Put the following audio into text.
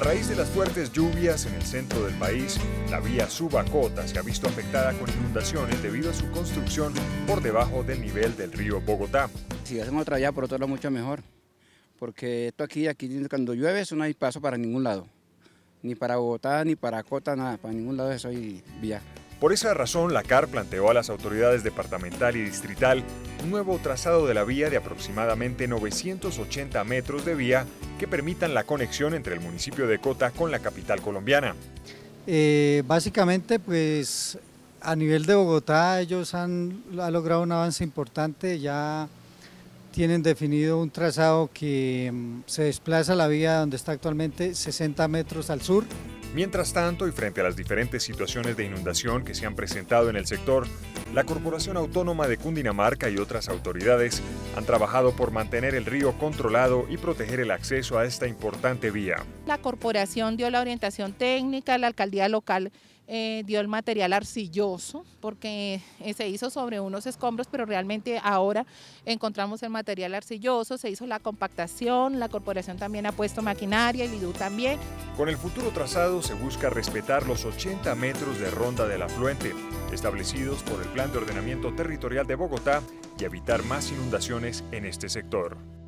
raíz de las fuertes lluvias en el centro del país, la vía Subacota se ha visto afectada con inundaciones debido a su construcción por debajo del nivel del río Bogotá. Si hacemos otra vía por otro lado mucho mejor, porque esto aquí, aquí cuando llueve eso no hay paso para ningún lado, ni para Bogotá, ni para Cota, nada, para ningún lado eso hay vía. Por esa razón, la CAR planteó a las autoridades departamental y distrital un nuevo trazado de la vía de aproximadamente 980 metros de vía que permitan la conexión entre el municipio de Cota con la capital colombiana. Eh, básicamente, pues a nivel de Bogotá ellos han, logrado un avance importante, ya tienen definido un trazado que mm, se desplaza la vía donde está actualmente 60 metros al sur. Mientras tanto, y frente a las diferentes situaciones de inundación que se han presentado en el sector, la Corporación Autónoma de Cundinamarca y otras autoridades han trabajado por mantener el río controlado y proteger el acceso a esta importante vía. La corporación dio la orientación técnica, la alcaldía local eh, dio el material arcilloso porque se hizo sobre unos escombros, pero realmente ahora encontramos el material arcilloso, se hizo la compactación, la corporación también ha puesto maquinaria, el IDU también. Con el futuro trazado se busca respetar los 80 metros de ronda del afluente establecidos por el Plan de Ordenamiento Territorial de Bogotá y evitar más inundaciones en este sector.